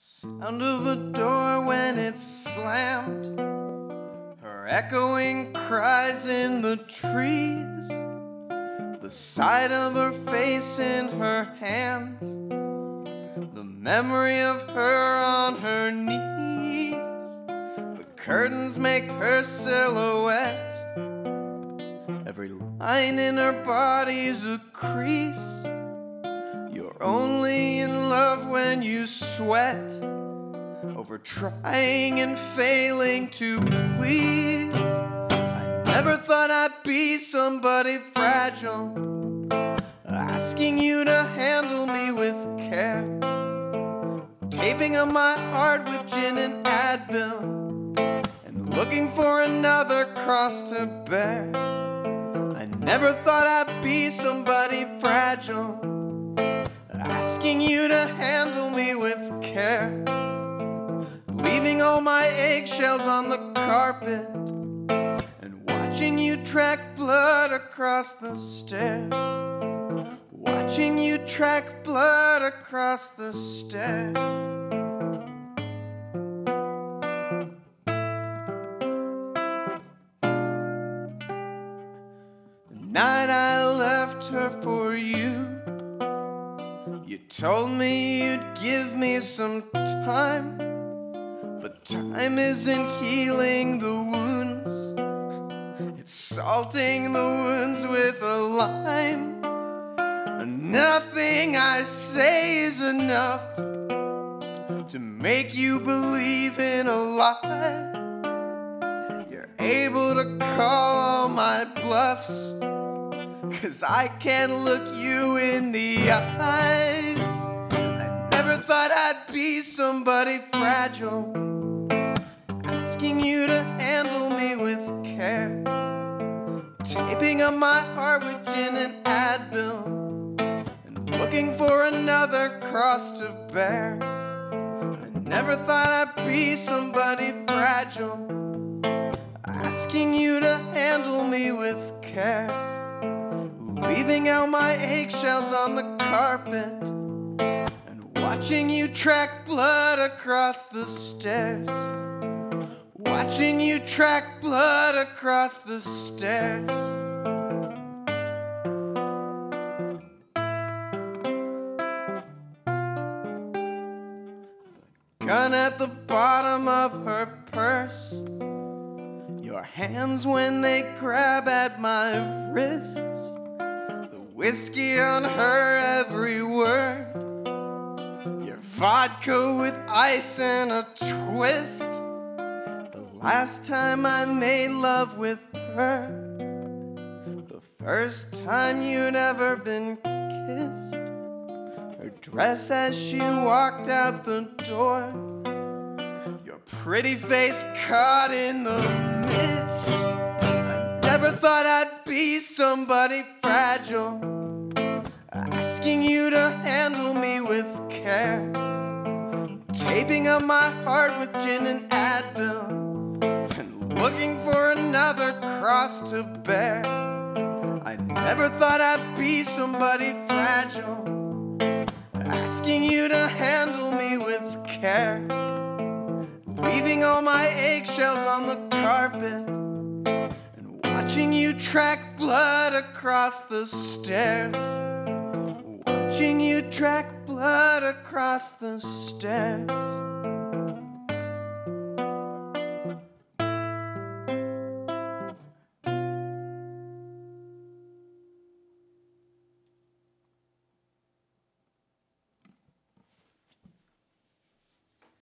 Sound of a door when it's slammed. Her echoing cries in the trees. The sight of her face in her hands. The memory of her on her knees. The curtains make her silhouette. Every line in her body's a crease. You're only in love when you sweat over trying and failing to please. I never thought I'd be somebody fragile, asking you to handle me with care. Taping on my heart with gin and Advil, and looking for another cross to bear. I never thought I'd be somebody fragile asking you to handle me with care. Leaving all my eggshells on the carpet and watching you track blood across the stairs. Watching you track blood across the stairs. The night I left her for you. Told me you'd give me some time, but time isn't healing the wounds. It's salting the wounds with a lime. And nothing I say is enough to make you believe in a lie. You're able to call all my bluffs. Cause I can't look you in the eyes. I never thought I'd be somebody fragile. Asking you to handle me with care. Taping up my heart with gin and Advil. And looking for another cross to bear. I never thought I'd be somebody fragile. Asking you to handle me with care. Leaving out my eggshells on the carpet and watching you track blood across the stairs. Watching you track blood across the stairs. Gun at the bottom of her purse. Your hands when they grab at my wrists whiskey on her every word. Your vodka with ice and a twist. The last time I made love with her. The first time you'd ever been kissed. Her dress as she walked out the door. Your pretty face caught in the midst. Never thought I'd be somebody fragile. Asking you to handle me with care. Taping up my heart with gin and Advil. And looking for another cross to bear. I never thought I'd be somebody fragile. Asking you to handle me with care. Leaving all my eggshells on the carpet you track blood across the stairs. Watching you track blood across the stairs.